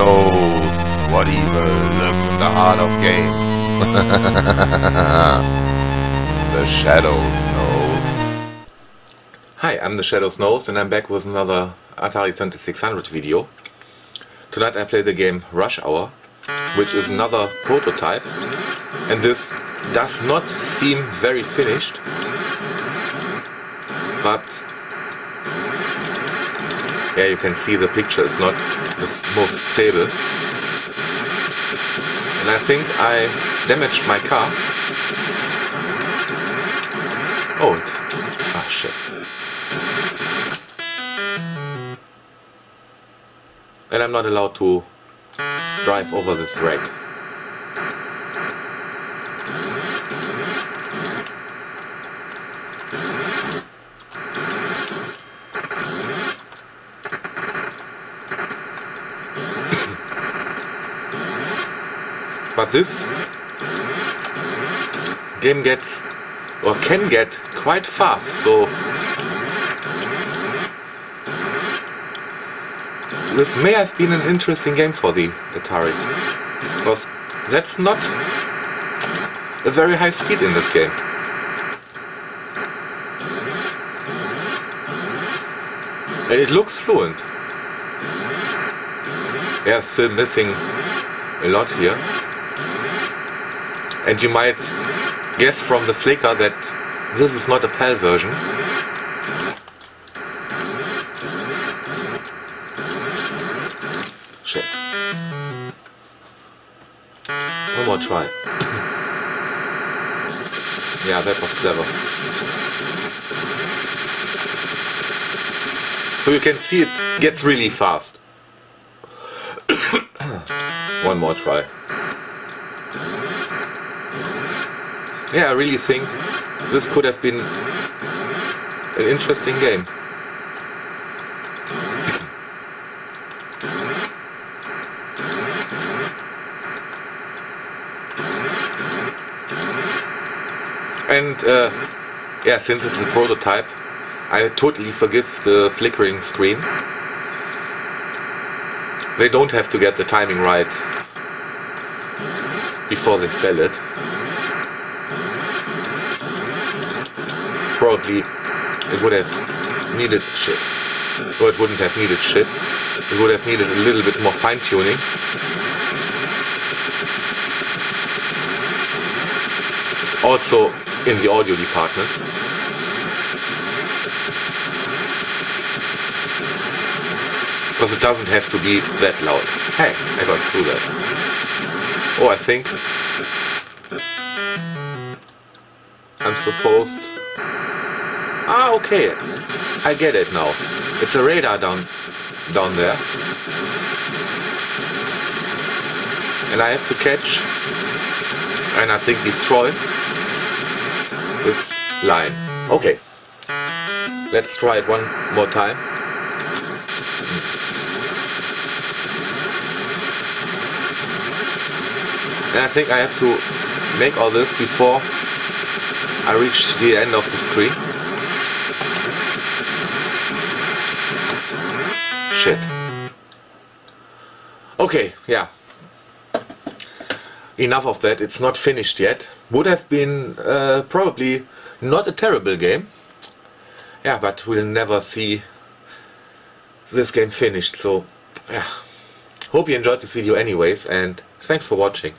knows what evil lurks in the heart of games. the Shadow knows. Hi, I'm the Shadow Knows and I'm back with another Atari 2600 video. Tonight I play the game Rush Hour, which is another prototype, and this does not seem very finished, but yeah, you can see the picture is not the most stable. And I think I damaged my car. Oh, ah shit. And I'm not allowed to drive over this wreck. But this game gets or can get quite fast so. This may have been an interesting game for the Atari because that's not a very high speed in this game. And it looks fluent. Yeah still missing a lot here and you might guess from the flicker that this is not a PAL version. Shit. One more try. yeah, that was clever. So you can see it gets really fast. One more try. Yeah, I really think this could have been an interesting game. And uh, yeah, since it's a prototype, I totally forgive the flickering screen. They don't have to get the timing right before they sell it. Probably it would have needed. Or it wouldn't have needed. It would have needed a little bit more fine tuning. Also in the audio department. Because it doesn't have to be that loud. Hey, I got through that. Oh, I think I'm supposed Ah, okay. I get it now. It's a radar down, down there. And I have to catch and I think destroy this line. Okay. Let's try it one more time. And I think I have to make all this before I reach the end of the screen. Shit. Okay, yeah. Enough of that, it's not finished yet. Would have been uh, probably not a terrible game. Yeah, but we'll never see this game finished, so yeah. Hope you enjoyed this video anyways, and thanks for watching.